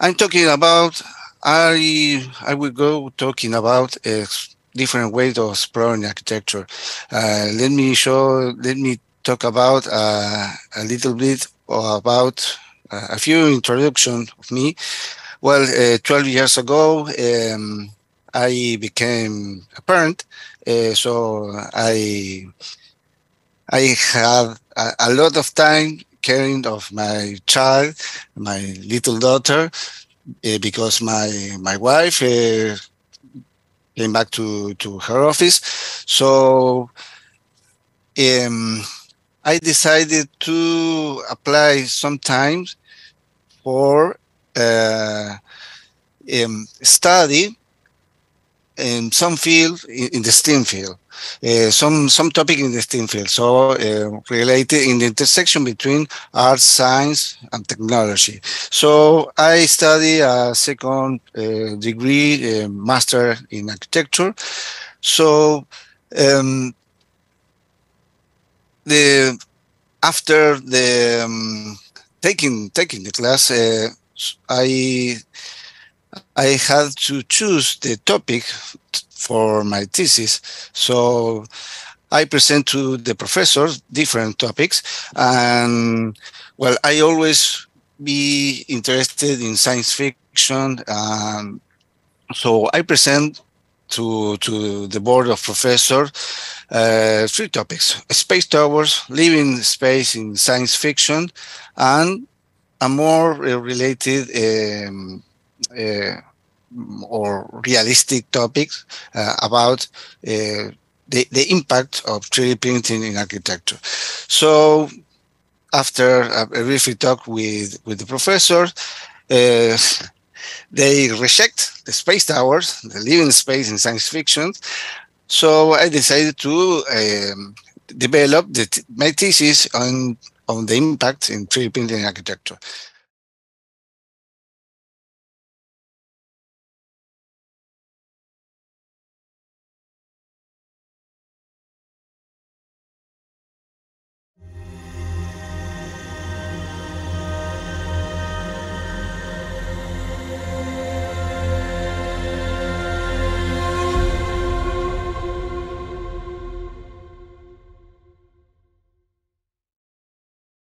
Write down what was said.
I'm talking about, I, I will go talking about uh, different ways of exploring architecture. Uh, let me show, let me talk about uh, a little bit about uh, a few introduction of me. Well, uh, 12 years ago, um, I became a parent, so I I had a, a, lot of time caring of my child, my little daughter, uh, because my my wife uh, came back to to her office. So um, I decided to apply sometimes for uh, um, study in some field in, in the STEAM field, uh, some some topic in the STEAM field. So uh, related in the intersection between art, science, and technology. So I study a second uh, degree, uh, master in architecture. So um, the after the um, taking taking the class, uh, I I had to choose the topic for my thesis. So I present to the professors different topics, and well, I always be interested in science fiction, and so I present to to the board of professors uh, three topics: space towers, living space in science fiction, and a more related um, uh, or realistic topics uh, about uh, the, the impact of 3D printing in architecture. So after a brief talk with, with the professor, uh, they reject the space towers, the living space in science fiction. So I decided to um, develop the my thesis on, on the impact in 3D printing architecture.